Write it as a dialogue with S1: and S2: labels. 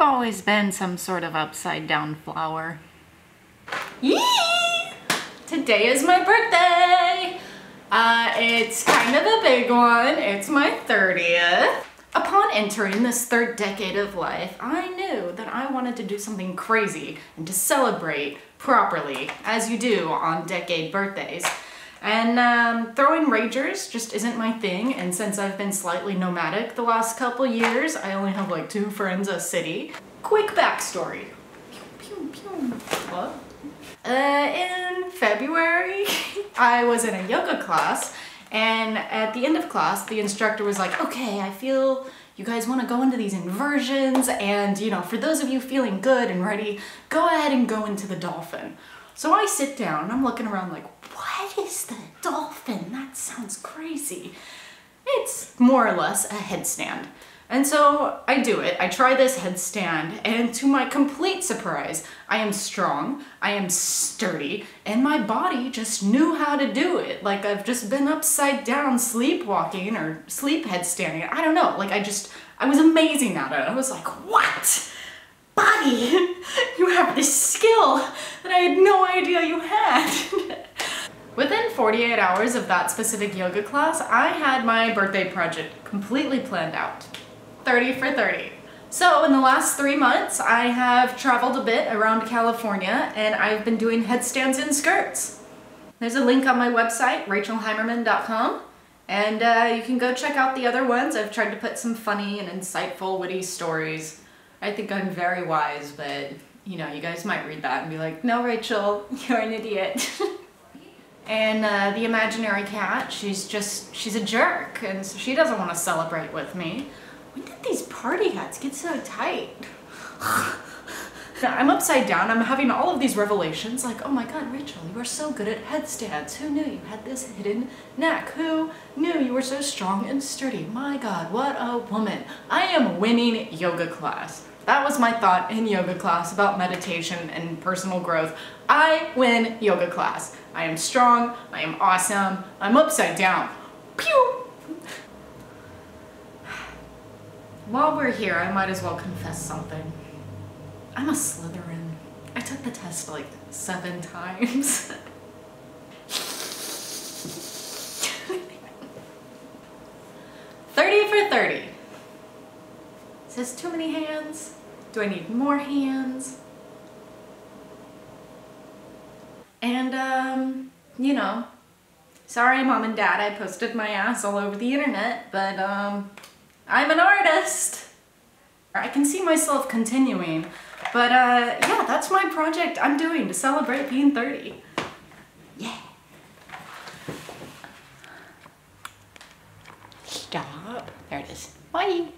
S1: I've always been some sort of upside down flower.
S2: Yee! Today is my birthday! Uh, it's kind of a big one. It's my 30th. Upon entering this third decade of life, I knew that I wanted to do something crazy and to celebrate properly, as you do on decade birthdays. And um, throwing ragers just isn't my thing, and since I've been slightly nomadic the last couple years, I only have like two friends a city. Quick backstory. Pew, pew, pew. What? Uh, in February, I was in a yoga class, and at the end of class, the instructor was like, okay, I feel you guys want to go into these inversions, and you know, for those of you feeling good and ready, go ahead and go into the dolphin. So I sit down, and I'm looking around like, what is the dolphin? That sounds crazy. It's more or less a headstand. And so I do it. I try this headstand, and to my complete surprise, I am strong, I am sturdy, and my body just knew how to do it. Like I've just been upside down sleepwalking or sleep headstanding. I don't know. Like I just, I was amazing at it. I was like, what? Body, you have this skill that I had no idea you had. Within 48 hours of that specific yoga class, I had my birthday project completely planned out. 30 for 30. So in the last three months, I have traveled a bit around California and I've been doing headstands in skirts. There's a link on my website, rachelheimerman.com, and uh, you can go check out the other ones. I've tried to put some funny and insightful, witty stories. I think I'm very wise, but you know, you guys might read that and be like, no, Rachel, you're an idiot. and uh, the imaginary cat, she's just, she's a jerk, and so she doesn't want to celebrate with me. When did these party hats get so tight? I'm upside down, I'm having all of these revelations like, oh my god, Rachel, you are so good at headstands. Who knew you had this hidden neck? Who knew you were so strong and sturdy? My god, what a woman. Am winning yoga class. That was my thought in yoga class about meditation and personal growth. I win yoga class. I am strong, I am awesome, I'm upside down. Pew! While we're here, I might as well confess something. I'm a Slytherin. I took the test like seven times. Thirty for thirty. Says too many hands. Do I need more hands? And um, you know, sorry mom and dad I posted my ass all over the internet, but um, I'm an artist. I can see myself continuing, but uh, yeah, that's my project I'm doing to celebrate being 30. Yeah.
S1: Stop. There it is. Bye.